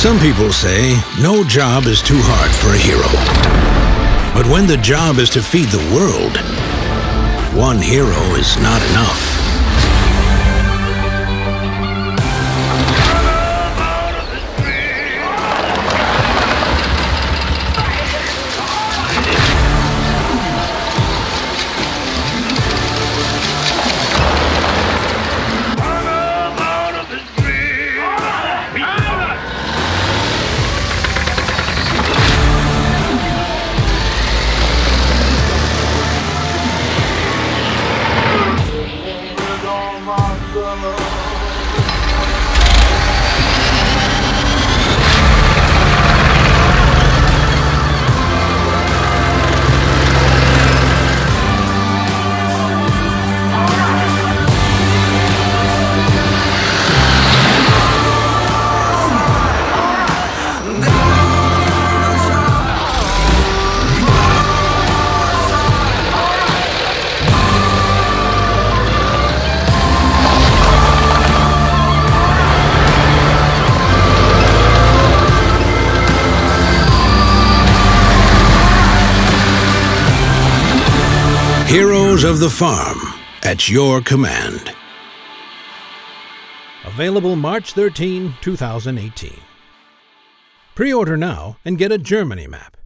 Some people say no job is too hard for a hero. But when the job is to feed the world, one hero is not enough. Heroes of the Farm at your command. Available March 13, 2018. Pre order now and get a Germany map.